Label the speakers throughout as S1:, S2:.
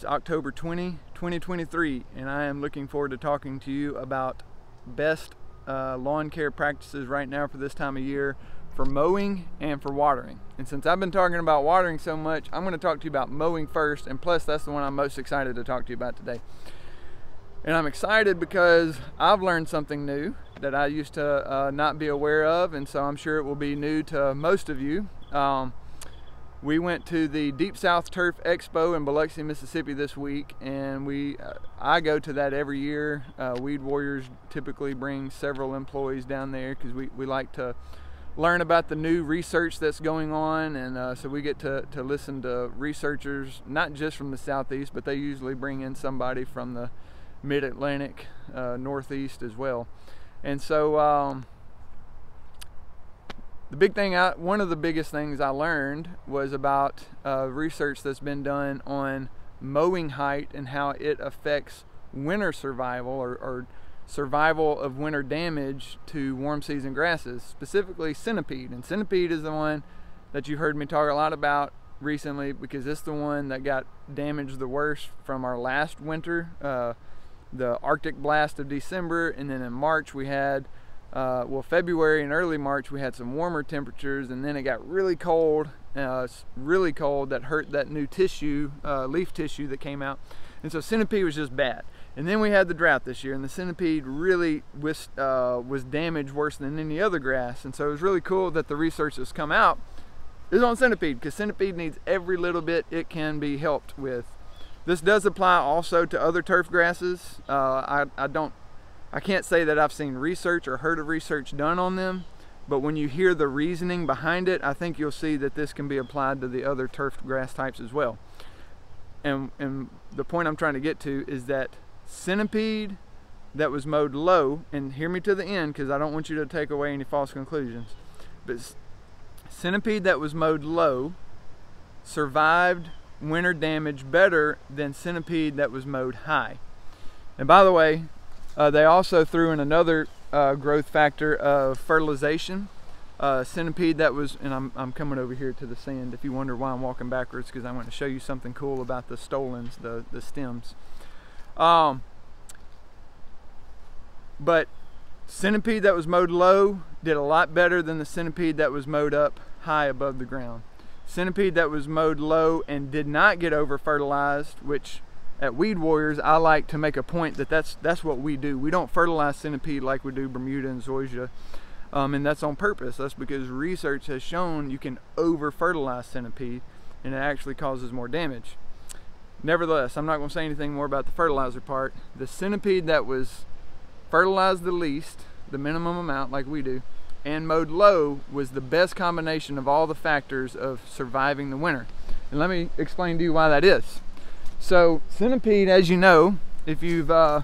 S1: It's October 20, 2023, and I am looking forward to talking to you about best uh, lawn care practices right now for this time of year for mowing and for watering. And since I've been talking about watering so much, I'm going to talk to you about mowing first, and plus, that's the one I'm most excited to talk to you about today. And I'm excited because I've learned something new that I used to uh, not be aware of, and so I'm sure it will be new to most of you. Um, we went to the Deep South Turf Expo in Biloxi, Mississippi this week, and we uh, I go to that every year. Uh, Weed Warriors typically bring several employees down there because we, we like to learn about the new research that's going on, and uh, so we get to, to listen to researchers not just from the southeast, but they usually bring in somebody from the mid-Atlantic, uh, northeast as well, and so. Um, the big thing, I, one of the biggest things I learned was about uh, research that's been done on mowing height and how it affects winter survival or, or survival of winter damage to warm season grasses, specifically centipede. And centipede is the one that you've heard me talk a lot about recently because it's the one that got damaged the worst from our last winter, uh, the Arctic blast of December, and then in March we had uh, well, February and early March we had some warmer temperatures, and then it got really cold. Uh, really cold that hurt that new tissue, uh, leaf tissue that came out, and so centipede was just bad. And then we had the drought this year, and the centipede really was uh, was damaged worse than any other grass. And so it was really cool that the research that's come out is on centipede because centipede needs every little bit it can be helped with. This does apply also to other turf grasses. Uh, I, I don't I can't say that I've seen research or heard of research done on them, but when you hear the reasoning behind it, I think you'll see that this can be applied to the other turf grass types as well. And, and the point I'm trying to get to is that centipede that was mowed low, and hear me to the end because I don't want you to take away any false conclusions, but centipede that was mowed low survived winter damage better than centipede that was mowed high. And by the way, uh, they also threw in another uh, growth factor of fertilization. Uh, centipede that was, and I'm, I'm coming over here to the sand if you wonder why I'm walking backwards because I want to show you something cool about the stolons, the, the stems. Um, but centipede that was mowed low did a lot better than the centipede that was mowed up high above the ground. Centipede that was mowed low and did not get over fertilized, which at Weed Warriors, I like to make a point that that's that's what we do. We don't fertilize centipede like we do Bermuda and zoysia, um, and that's on purpose. That's because research has shown you can over fertilize centipede, and it actually causes more damage. Nevertheless, I'm not going to say anything more about the fertilizer part. The centipede that was fertilized the least, the minimum amount like we do, and mowed low was the best combination of all the factors of surviving the winter. And let me explain to you why that is. So centipede, as you know, if you've uh,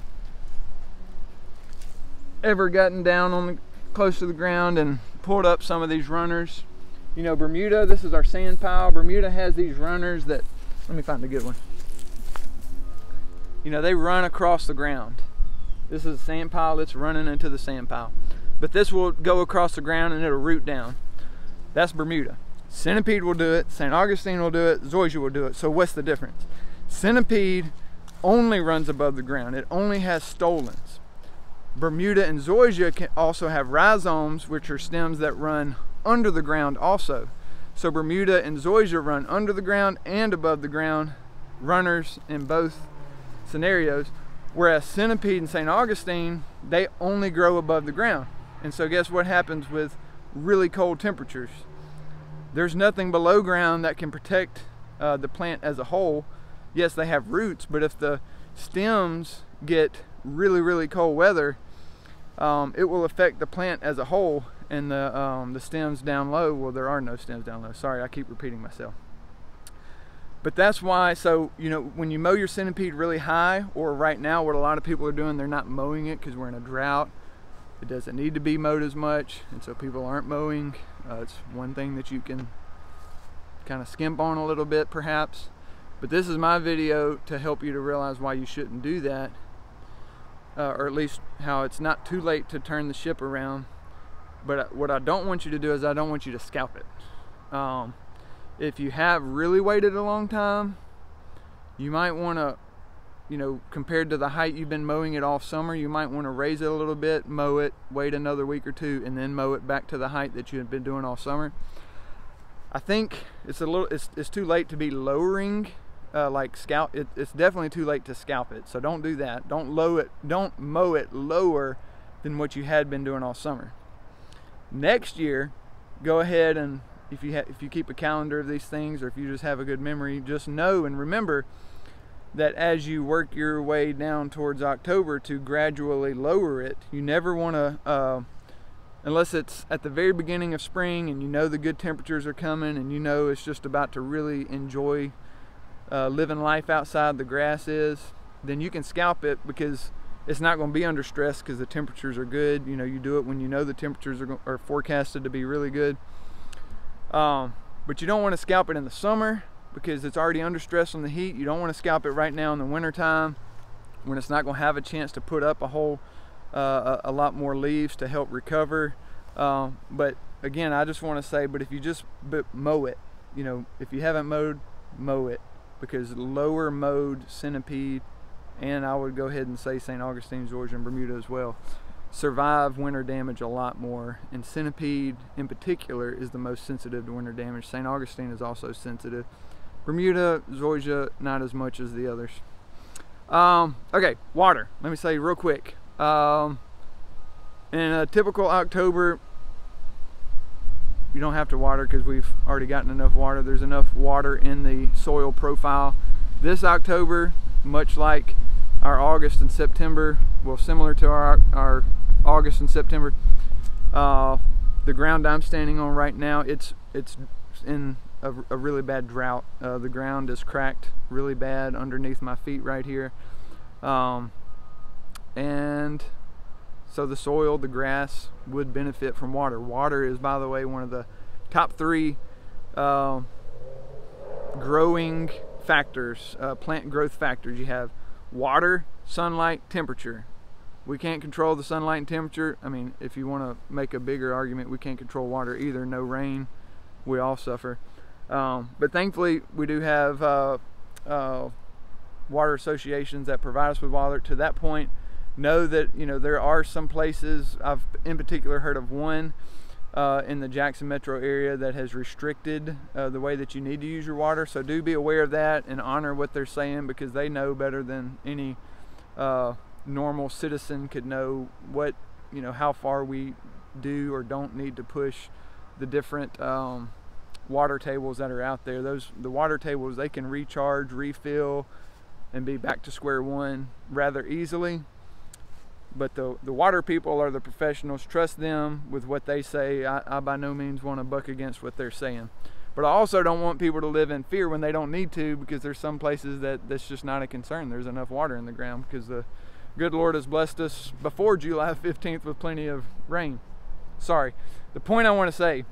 S1: ever gotten down on the close to the ground and pulled up some of these runners, you know Bermuda. This is our sand pile. Bermuda has these runners that. Let me find a good one. You know they run across the ground. This is a sand pile that's running into the sand pile, but this will go across the ground and it'll root down. That's Bermuda. Centipede will do it. St. Augustine will do it. Zoysia will do it. So what's the difference? Centipede only runs above the ground. It only has stolons. Bermuda and Zoysia can also have rhizomes, which are stems that run under the ground also. So Bermuda and Zoysia run under the ground and above the ground, runners in both scenarios. Whereas Centipede and St. Augustine, they only grow above the ground. And so guess what happens with really cold temperatures? There's nothing below ground that can protect uh, the plant as a whole yes, they have roots, but if the stems get really, really cold weather, um, it will affect the plant as a whole and the, um, the stems down low. Well, there are no stems down low. Sorry, I keep repeating myself. But that's why, so, you know, when you mow your centipede really high, or right now, what a lot of people are doing, they're not mowing it because we're in a drought. It doesn't need to be mowed as much, and so people aren't mowing. Uh, it's one thing that you can kind of skimp on a little bit, perhaps. But this is my video to help you to realize why you shouldn't do that. Uh, or at least how it's not too late to turn the ship around. But what I don't want you to do is I don't want you to scalp it. Um, if you have really waited a long time, you might want to you know, compared to the height you've been mowing it all summer, you might want to raise it a little bit, mow it, wait another week or two, and then mow it back to the height that you had been doing all summer. I think it's a little, it's, it's too late to be lowering, uh, like scalp. It, it's definitely too late to scalp it. So don't do that. Don't low it. Don't mow it lower than what you had been doing all summer. Next year, go ahead and if you if you keep a calendar of these things, or if you just have a good memory, just know and remember that as you work your way down towards October to gradually lower it, you never want to, uh, unless it's at the very beginning of spring and you know the good temperatures are coming and you know it's just about to really enjoy uh, living life outside the grass is, then you can scalp it because it's not going to be under stress because the temperatures are good. You know, you do it when you know the temperatures are, are forecasted to be really good. Um, but you don't want to scalp it in the summer because it's already under stress on the heat. You don't want to scalp it right now in the winter time when it's not going to have a chance to put up a whole uh, a, a, lot more leaves to help recover. Uh, but again, I just want to say, but if you just mow it, you know, if you haven't mowed, mow it because lower mowed centipede and I would go ahead and say St. Augustine, Zoysia, and Bermuda as well survive winter damage a lot more and centipede in particular is the most sensitive to winter damage st augustine is also sensitive Bermuda, Zoysia, not as much as the others. Um, okay, water. Let me say real quick. Um, in a typical October, you don't have to water because we've already gotten enough water. There's enough water in the soil profile. This October, much like our August and September, well, similar to our, our August and September, uh, the ground I'm standing on right now, it's it's in a, a really bad drought. Uh, the ground is cracked really bad underneath my feet right here. Um, and so the soil, the grass would benefit from water. Water is, by the way, one of the top three uh, growing factors, uh, plant growth factors. You have water, sunlight, temperature. We can't control the sunlight and temperature. I mean, if you want to make a bigger argument, we can't control water either. No rain, we all suffer. Um, but thankfully, we do have uh, uh, water associations that provide us with water. To that point, know that you know there are some places. I've in particular heard of one uh, in the Jackson metro area that has restricted uh, the way that you need to use your water. So do be aware of that and honor what they're saying because they know better than any uh, normal citizen could know what you know how far we do or don't need to push the different. Um, water tables that are out there. Those the water tables they can recharge, refill, and be back to square one rather easily. But the the water people are the professionals. Trust them with what they say. I, I by no means want to buck against what they're saying. But I also don't want people to live in fear when they don't need to because there's some places that that's just not a concern. There's enough water in the ground because the good Lord has blessed us before July 15th with plenty of rain. Sorry. The point I want to say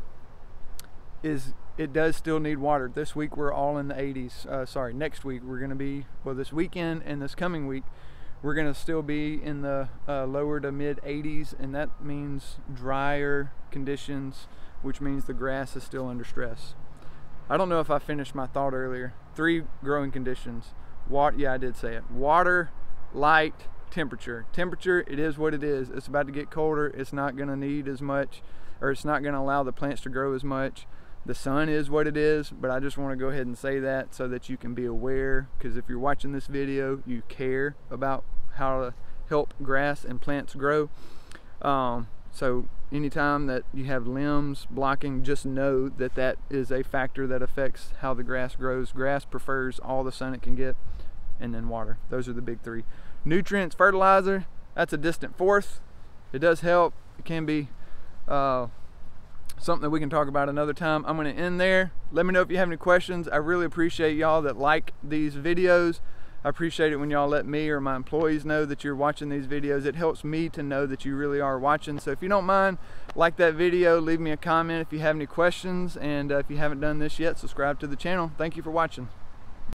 S1: is it does still need water. This week we're all in the 80s. Uh, sorry, next week we're going to be, well, this weekend and this coming week, we're going to still be in the uh, lower to mid 80s, and that means drier conditions, which means the grass is still under stress. I don't know if I finished my thought earlier. Three growing conditions. Water, yeah, I did say it. Water, light, temperature. Temperature, it is what it is. It's about to get colder. It's not going to need as much, or it's not going to allow the plants to grow as much the sun is what it is but I just want to go ahead and say that so that you can be aware because if you're watching this video you care about how to help grass and plants grow. Um, so anytime that you have limbs blocking just know that that is a factor that affects how the grass grows. Grass prefers all the sun it can get and then water. Those are the big three. Nutrients fertilizer that's a distant fourth. It does help. It can be uh, something that we can talk about another time. I'm going to end there. Let me know if you have any questions. I really appreciate y'all that like these videos. I appreciate it when y'all let me or my employees know that you're watching these videos. It helps me to know that you really are watching. So if you don't mind, like that video, leave me a comment if you have any questions. And uh, if you haven't done this yet, subscribe to the channel. Thank you for watching.